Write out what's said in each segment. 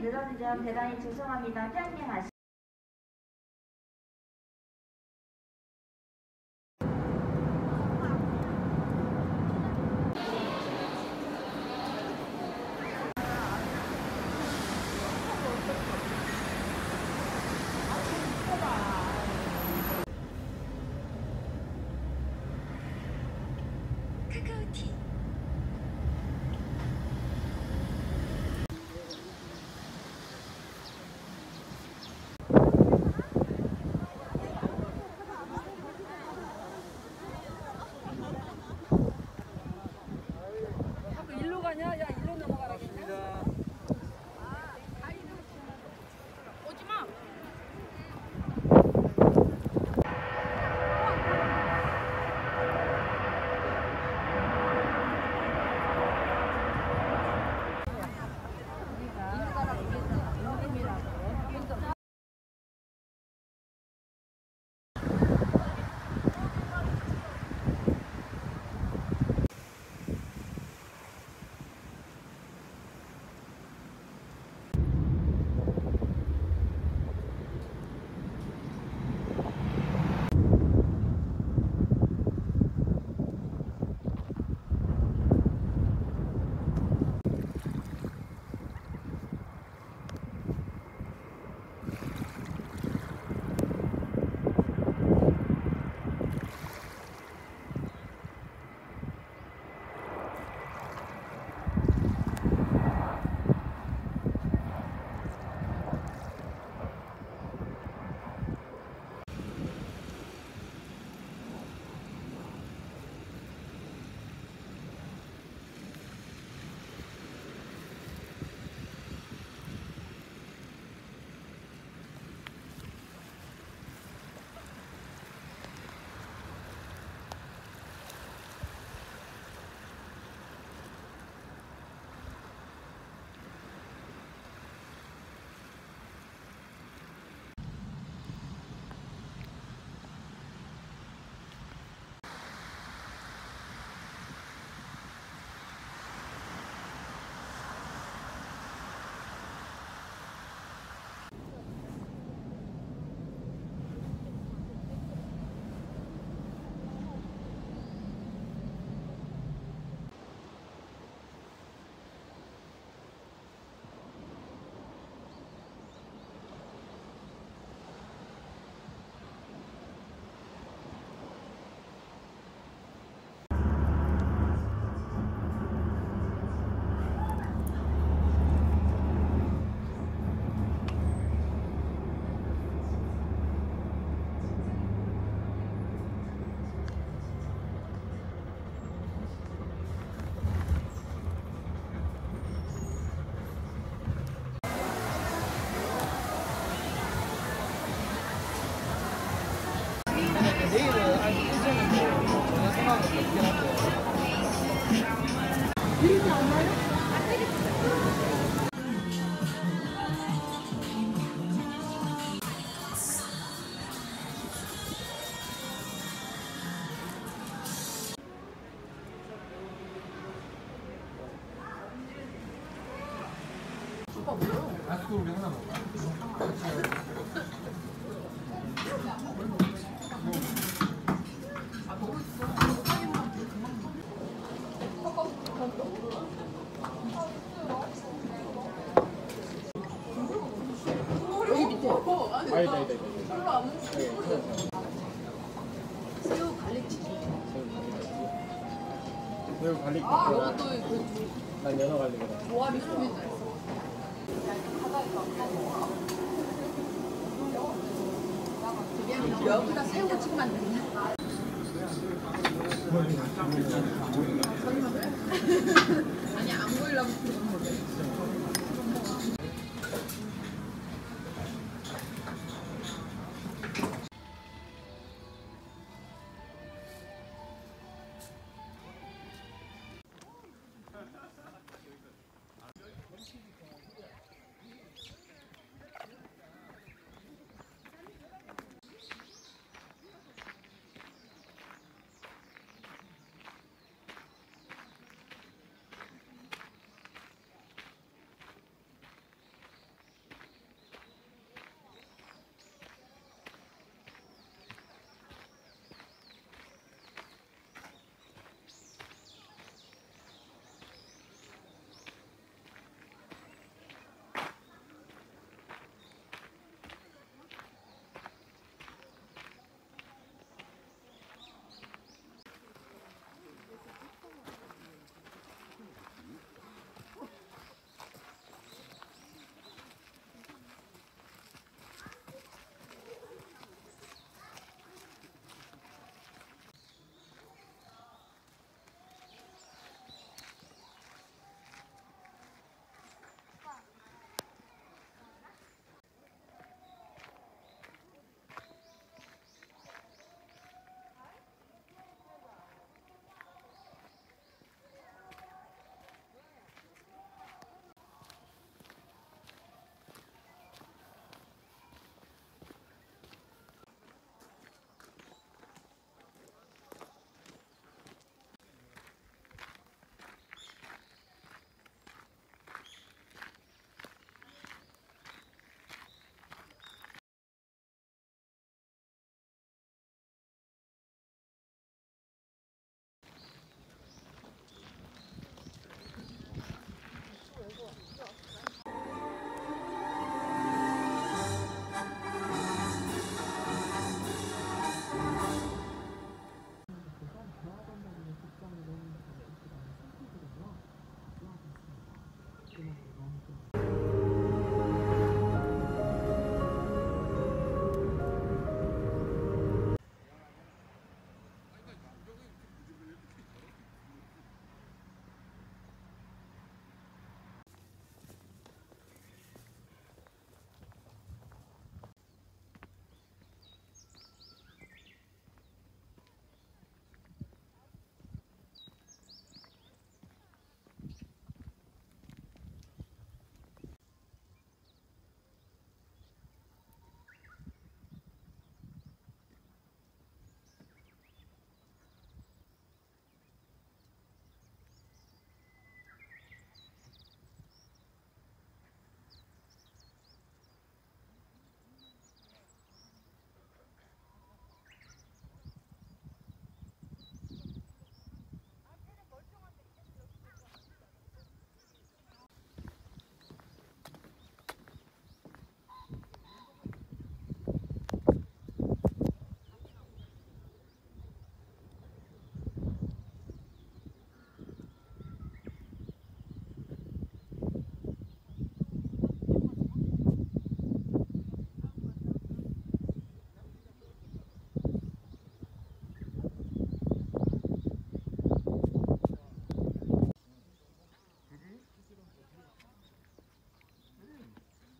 늦어진 점 대단히 죄송합니다. 평행하시 새우 갈릭 치즈. 매우 갈릭 아, 난 너도 그 연어 갈릭이다 조합이 좀 있다. 여기다 새우 안 되냐? 아니 안 보이려고 그런 거래.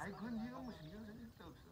아니 그건 네가 뭐 신경 쓸 일도 없어.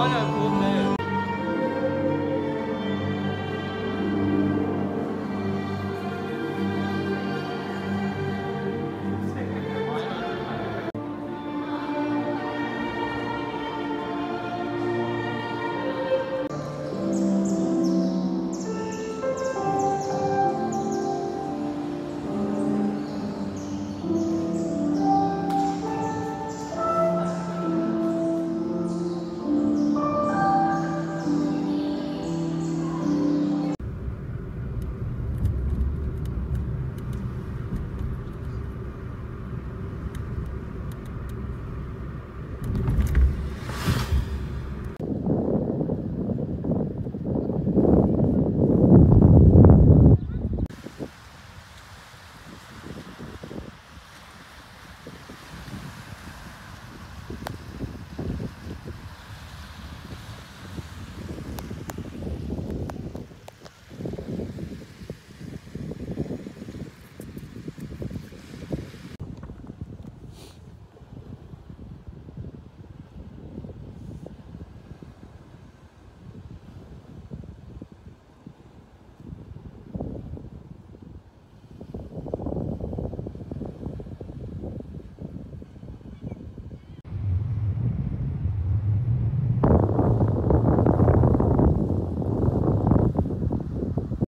所有。